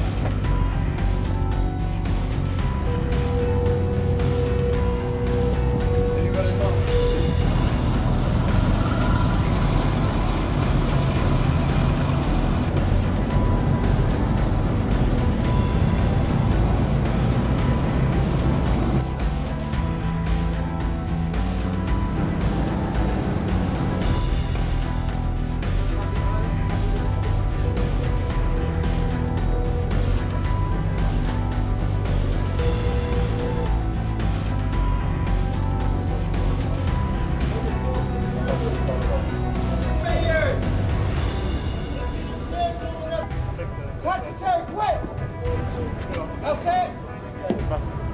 life. Concentrate quick! That's it!